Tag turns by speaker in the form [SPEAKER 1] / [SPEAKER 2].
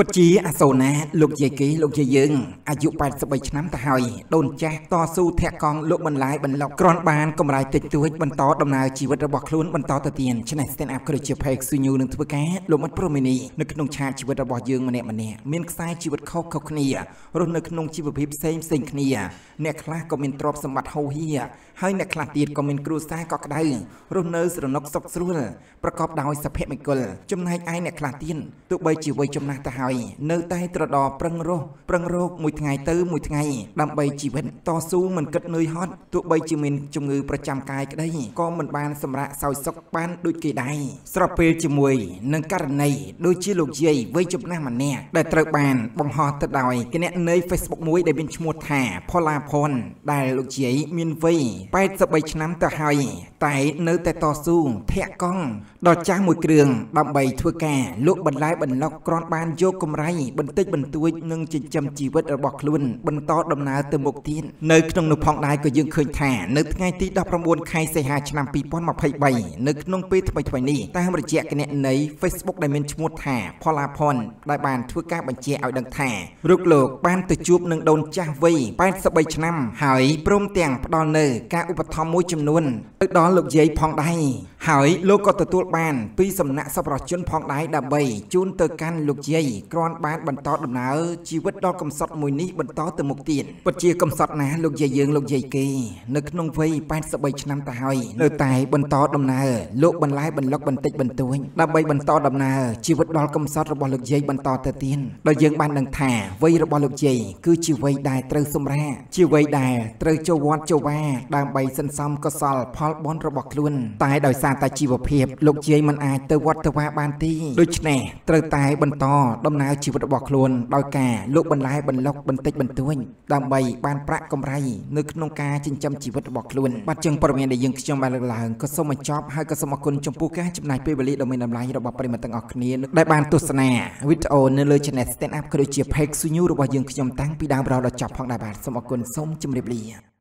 [SPEAKER 1] ពិតជាអាសូរណាលោកយាយគេលោកយាយយើងអាយុ83ឆ្នាំទៅហើយដូនចាស់តស៊ូធាក់កង់លោកបន្លាយបន្លប់គ្រាន់បានកម្រៃតិចតួចបន្តដំណើរជីវិតរបស់ខ្លួនបន្តទៅទៀតឆ្នេះ stand up គឺជា page ស៊ូញូនឹងធ្វើការលោកមិត្តប្រូមីនីនៅក្នុងឆាកជីវិតរបស់យើងម្នាក់ម្នាក់មានខ្សែជីវិតខុសៗគ្នារស់នៅក្នុងជីវភាពផ្សេងផ្សេងគ្នាអ្នកខ្លះក៏មានទ្រព្យសម្បត្តិហូរហៀហើយអ្នកខ្លះទៀតក៏មានគ្រួសារកក់ក្ដៅរស់នៅស្រណុកសុខស្រួលប្រកបដោយសុភមង្គលចំណែកឯអ្នកខ្លះទៀតទោះបីជាវ័យចំណាស់ទៅហើយនៅតែត្រដរប្រឹងរស់ប្រឹងរោគមួយថ្ងៃទៅមួយថ្ងៃដើម្បីជីវិតតស៊ូមិនគិតនឿយហត់ទោះបីជាមានជំងឺប្រចាំកាយក្តីក៏មិនបានសម្រាកសោយសុខបានដូចគេដែរស្របពេលជាមួយនឹងករណីដូចជាលោកយាយវ័យចំណាស់ម្នាក់ដែលត្រូវបានបង្ហោះទៅដោយគណនី Facebook មួយដែលមានឈ្មោះថាផល្លាភុនដែលលោកយាយមានវ័យ83ឆ្នាំទៅហើយតែនៅតែតស៊ូធាក់កង់ដល់ចាស់មួយគ្រឿងដើម្បីធ្វើការលោកបន្លែបន្លុកគ្រាន់បានយកកម្រៃបន្តិចបន្តួចនិងចិញ្ចឹមជីវិតរបស់ខ្លួន បន្តដំណើរទៅមុខទៀតនៅក្នុងនោះផងដែរក៏យើងឃើញថានៅថ្ងៃទី19ខែសីហាឆ្នាំ2023នៅក្នុងពេលថ្មីថ្មីនេះតាមរយៈគណនី Facebook ដែលមានឈ្មោះថាផល្លាផុនដែលបានធ្វើការបញ្ជាឲ្យដឹងថារូបលោកបានទៅជួបនឹងដូនចាស់វ័យ83ឆ្នាំ ហើយព្រមទាំងផ្ដល់នៅការឧបត្ថម្ភមួយចំនួនទៅដល់លោកយាយផងដែរ ហើយលោកក៏ទទួលបាន ពីសំណាក់សប្បុរសជនផងដែរដើម្បីជូនទៅកាន់លោកយាយគ្រាន់បានបន្តដំណើរជីវិតដ៏កំសត់មួយនេះបន្តទៅមុខទៀតពិតជាកំសត់ណាស់លោកយាយយើងលោកយាយគេ នៅក្នុងវ័យ83ឆ្នាំទៅហើយនៅតែបន្តដំណើរលោកបន្លែបន្លុកបន្តិចបន្តួចដើម្បីបន្តដំណើរជីវិតដ៏កំសត់របស់លោកយាយបន្តទៅទៀតដោយយើងបានដឹងថាវ័យរបស់លោកយាយគឺជាវ័យដែលត្រូវសម្រាជាវ័យដែលត្រូវចូលវត្តចូលវាដើម្បីសន្សំកុសលផលបុណ្យរបស់ខ្លួនតែដោយសារតែជីវភាពលោកយាយមិនអាចទៅវត្តទៅវាបានទេដូច្នេះត្រូវតែបន្តដំណើរជីវិតរបស់ខ្លួនដោយការលោកបន្លែបន្លុកបន្តិចបន្តួចដើម្បីបានប្រាក់កម្រៃនៅក្នុងការចិញ្ចឹមជីវិតរបស់ខ្លួនបាទជាងព័ត៌មានដែលយើងខ្ញុំបានលើកឡើងក៏សូមបញ្ចប់ហើយក៏សូមអរគុណចំពោះការចំណាយពេលវេលាដ៏មានតម្លៃរបស់ប្រិយមិត្តទាំងអស់គ្នាដែលបានទស្សនាវីដេអូនៅលើ Channel Stand Up ក៏ដូចជា Page Sunyu របស់យើងខ្ញុំតាំងពីដើមរហូតដល់ចប់ផងដែរបាទសូមអរគុណសូមជម្រាបលា